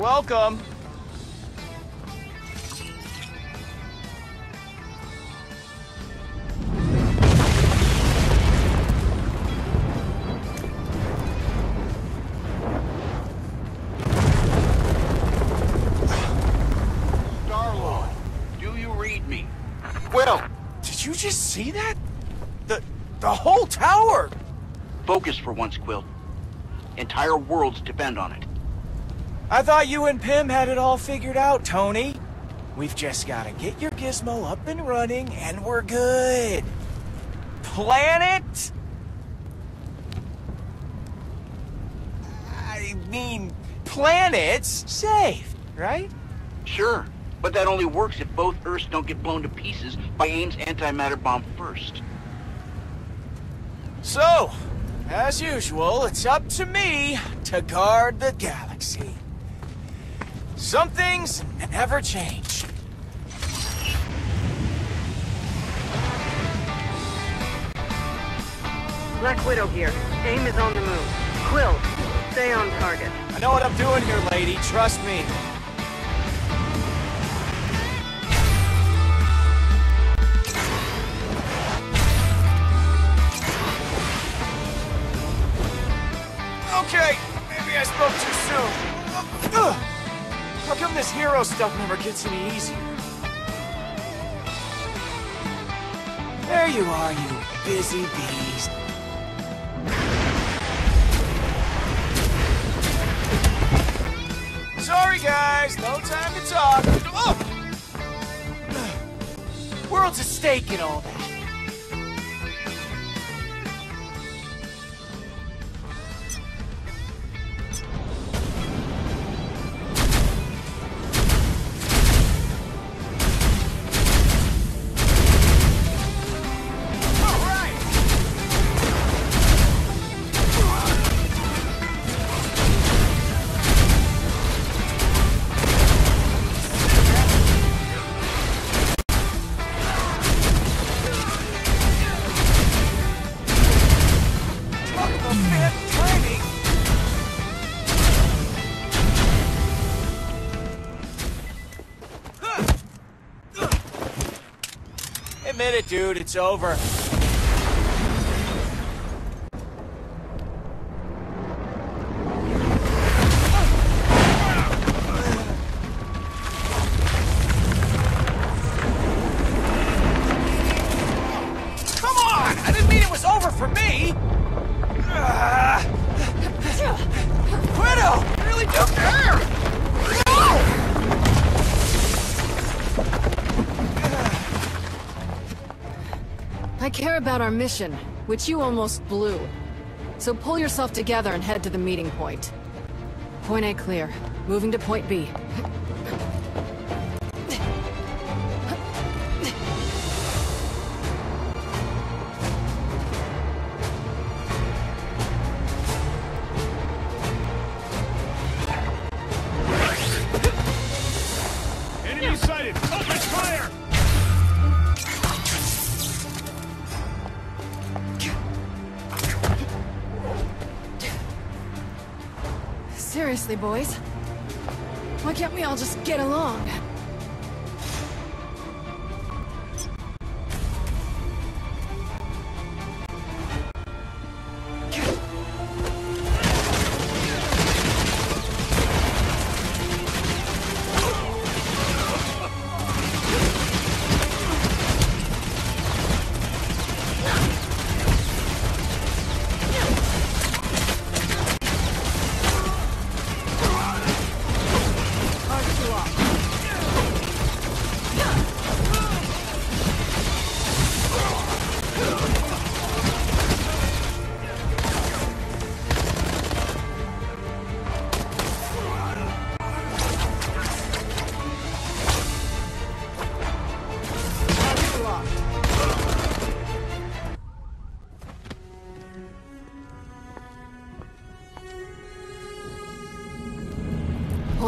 Welcome. Star-Lord, do you read me? Quill, did you just see that? The the whole tower. Focus for once, Quill. Entire worlds depend on it. I thought you and Pym had it all figured out, Tony. We've just gotta get your gizmo up and running, and we're good. Planet? I mean, planets safe, right? Sure, but that only works if both Earths don't get blown to pieces by AIM's antimatter bomb first. So, as usual, it's up to me to guard the galaxy. Some things never change. Black Widow here. AIM is on the move. Quill, stay on target. I know what I'm doing here, lady. Trust me. Okay, maybe I spoke too soon. Ugh. How come this hero stuff never gets any easier? There you are, you busy beast. Sorry, guys. No time to talk. Oh! World's at stake and all that. Admit it, dude. It's over. Our mission, which you almost blew. So pull yourself together and head to the meeting point. Point A clear. Moving to point B. Seriously, boys? Why can't we all just get along?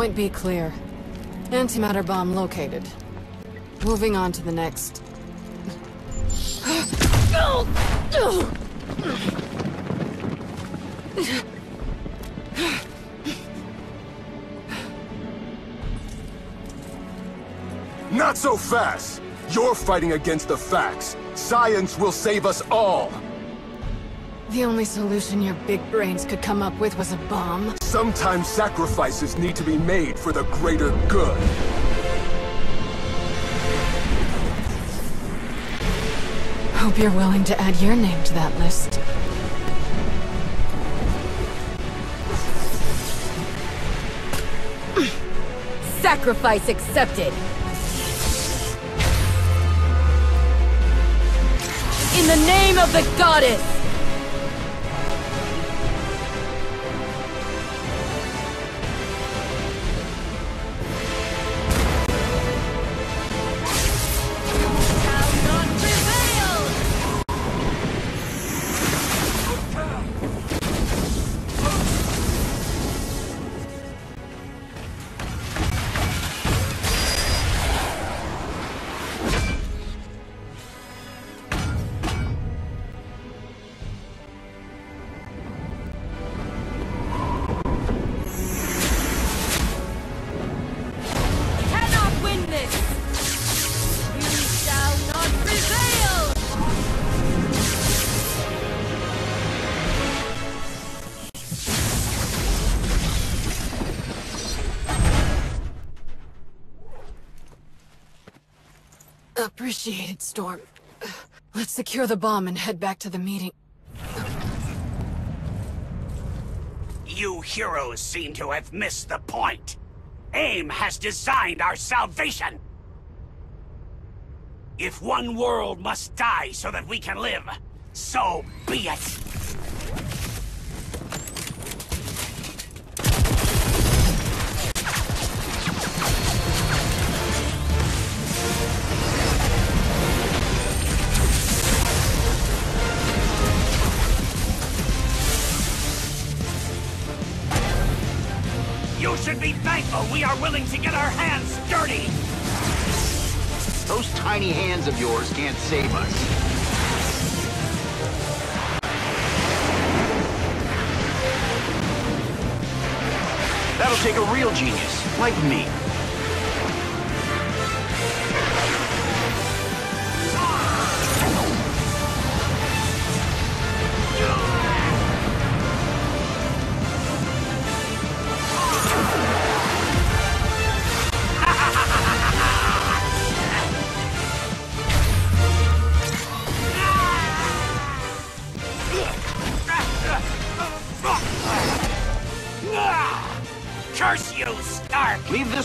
Point B clear. Antimatter bomb located. Moving on to the next. Not so fast! You're fighting against the facts. Science will save us all! The only solution your big brains could come up with was a bomb? Sometimes sacrifices need to be made for the greater good. Hope you're willing to add your name to that list. Sacrifice accepted. In the name of the goddess! Appreciated, Storm. Let's secure the bomb and head back to the meeting. You heroes seem to have missed the point. AIM has designed our salvation. If one world must die so that we can live, so be it. We are willing to get our hands dirty. Those tiny hands of yours can't save us. That'll take a real genius, like me.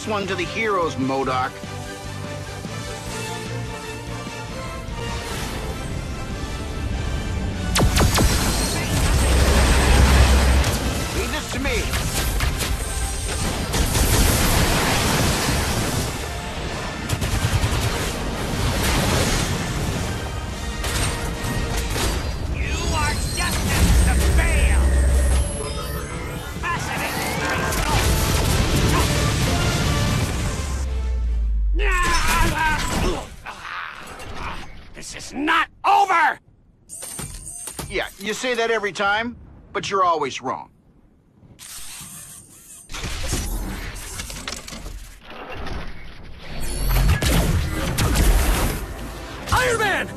One to the heroes, MODOK. This is not over! Yeah, you say that every time, but you're always wrong. Iron Man!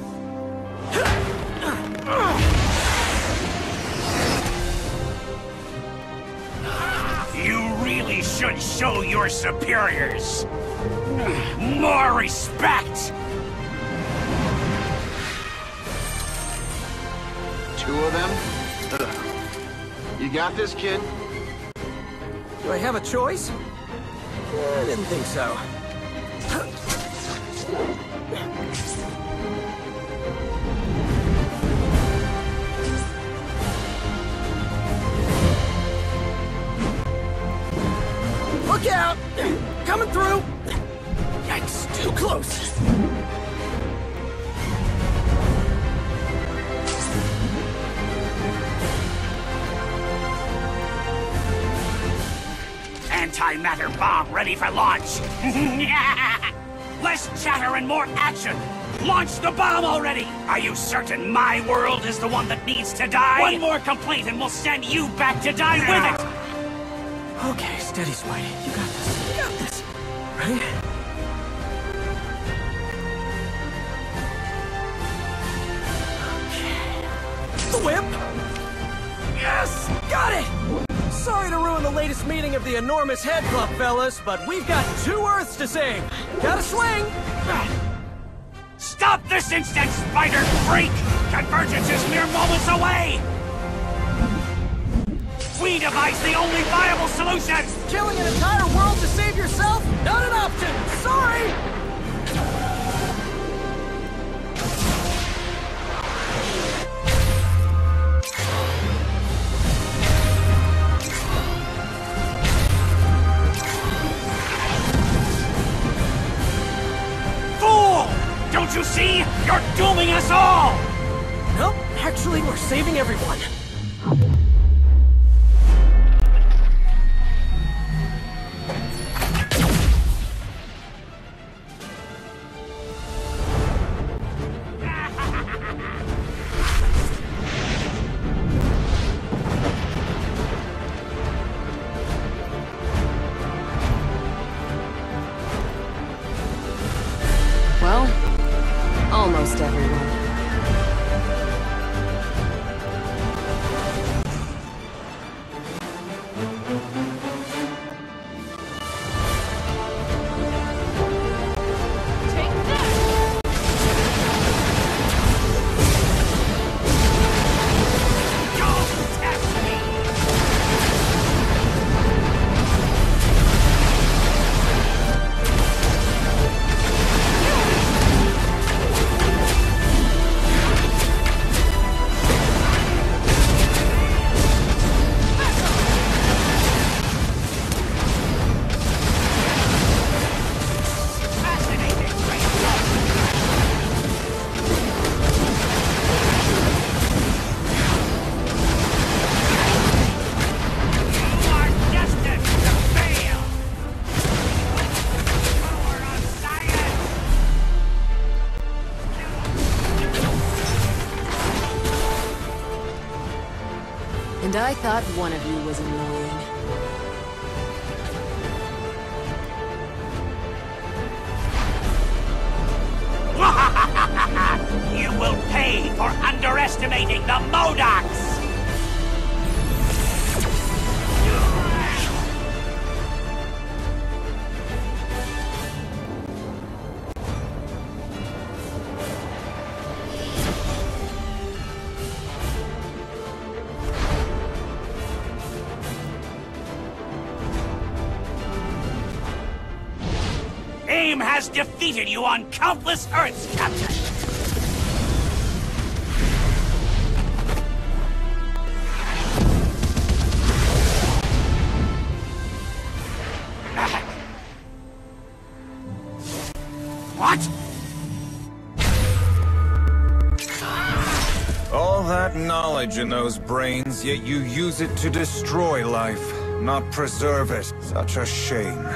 You really should show your superiors more respect! Two of them? You got this, kid? Do I have a choice? I didn't think so. Look out! Coming through! Yikes, too close! Antimatter bomb ready for launch! Less chatter and more action! Launch the bomb already! Are you certain my world is the one that needs to die? One more complaint and we'll send you back to die with it! Okay, steady, Spidey. You got this. You got this. Right? The enormous head club, fellas, but we've got two Earths to save. Gotta swing! Stop this instant, spider freak! Convergence is mere moments away! We devised the only viable solution! Killing an entire world to save yourself? Not an option! Sorry! You see? You're dooming us all! Nope, actually, we're saving everyone. I thought one of you was annoying. You will pay for underestimating the MODOKs! AIM has defeated you on countless Earths, Captain! What? All that knowledge in those brains, yet you use it to destroy life, not preserve it. Such a shame.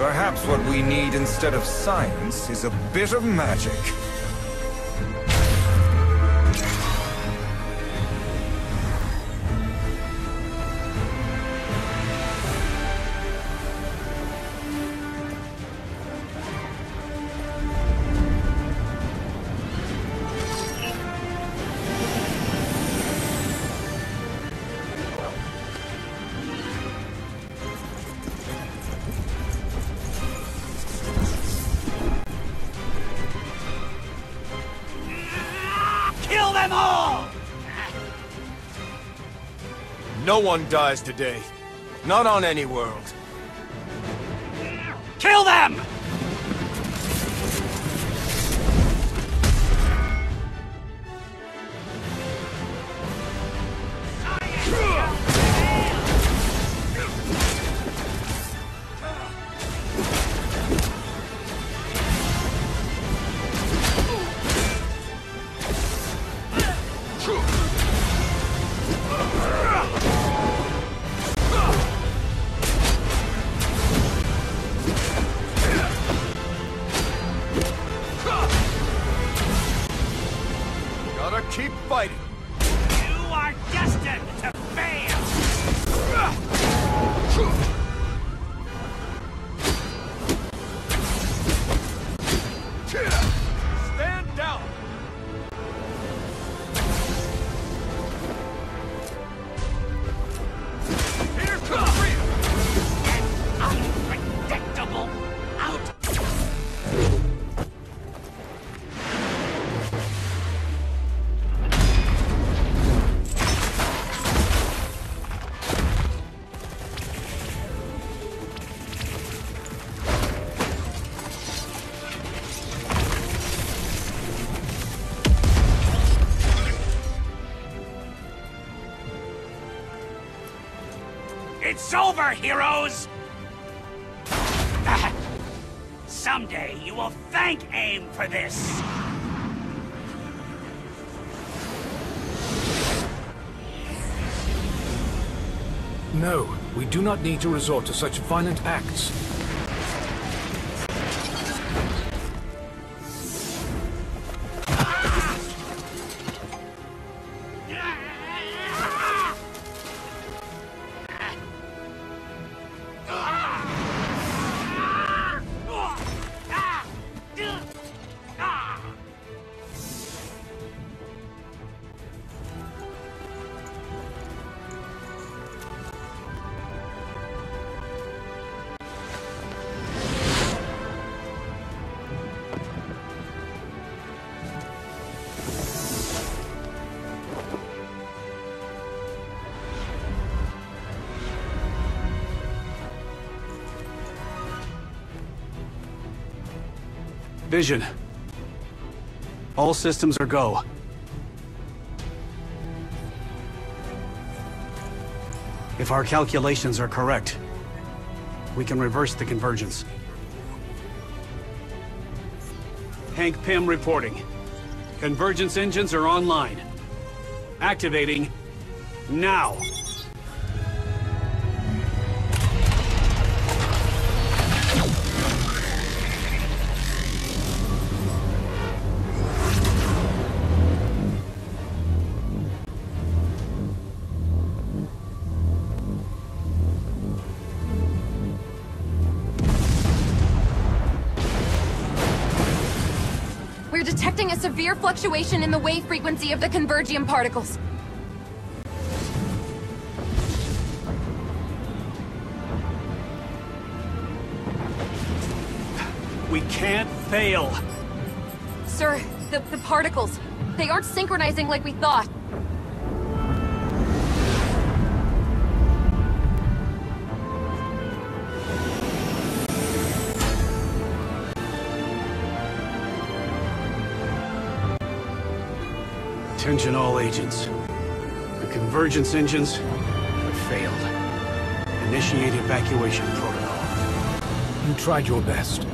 Perhaps what we need instead of science is a bit of magic. No one dies today. Not on any world. Kill them! It's over, heroes! Ah, someday you will thank AIM for this! No, we do not need to resort to such violent acts. Vision. All systems are go. If our calculations are correct, we can reverse the convergence. Hank Pym reporting. Convergence engines are online. Activating now. Severe fluctuation in the wave frequency of the convergium particles. We can't fail. Sir, the, the particles, they aren't synchronizing like we thought. Attention all agents. The convergence engines have failed. Initiate evacuation protocol. You tried your best.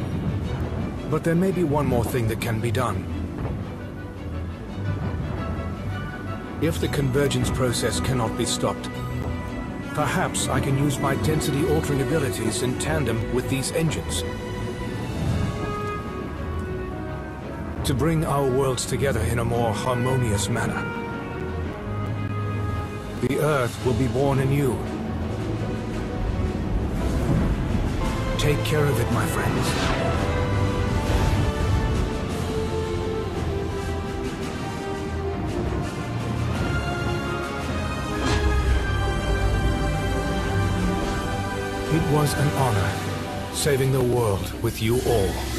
But there may be one more thing that can be done. If the convergence process cannot be stopped, perhaps I can use my density-altering abilities in tandem with these engines. To bring our worlds together in a more harmonious manner. The Earth will be born anew. Take care of it, my friends. It was an honor, saving the world with you all.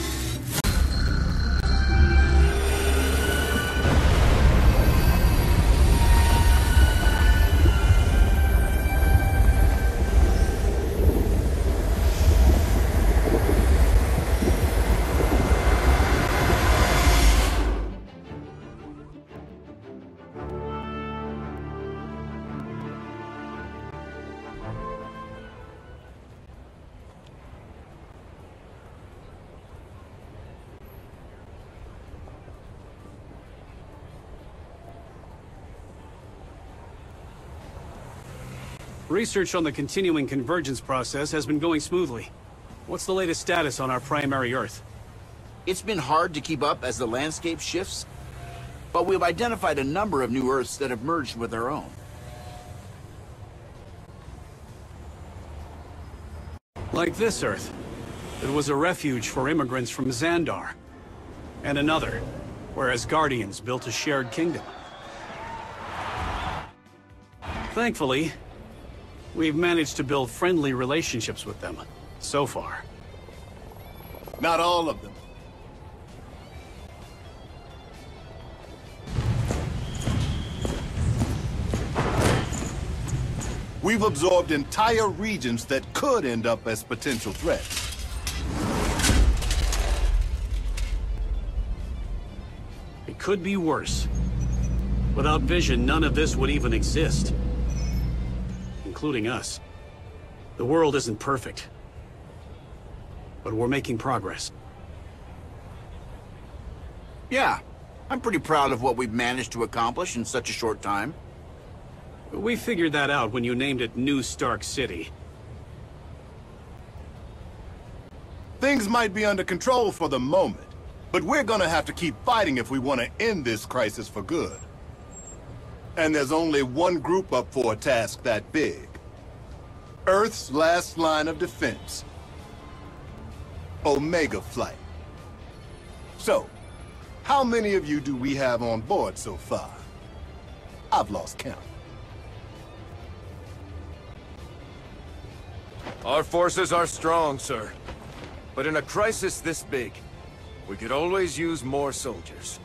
Research on the continuing convergence process has been going smoothly. What's the latest status on our primary Earth? It's been hard to keep up as the landscape shifts, but we've identified a number of new Earths that have merged with our own. Like this Earth. It was a refuge for immigrants from Xandar. And another, where Asgardians built a shared kingdom. Thankfully, we've managed to build friendly relationships with them, so far. Not all of them. We've absorbed entire regions that could end up as potential threats. It could be worse. Without vision, none of this would even exist. Including us. The world isn't perfect. But we're making progress. Yeah, I'm pretty proud of what we've managed to accomplish in such a short time. We figured that out when you named it New Stark City. Things might be under control for the moment, but we're gonna have to keep fighting if we want to end this crisis for good. And there's only one group up for a task that big. Earth's last line of defense. Omega Flight. So, how many of you do we have on board so far? I've lost count. Our forces are strong, sir. But in a crisis this big, we could always use more soldiers.